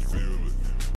see.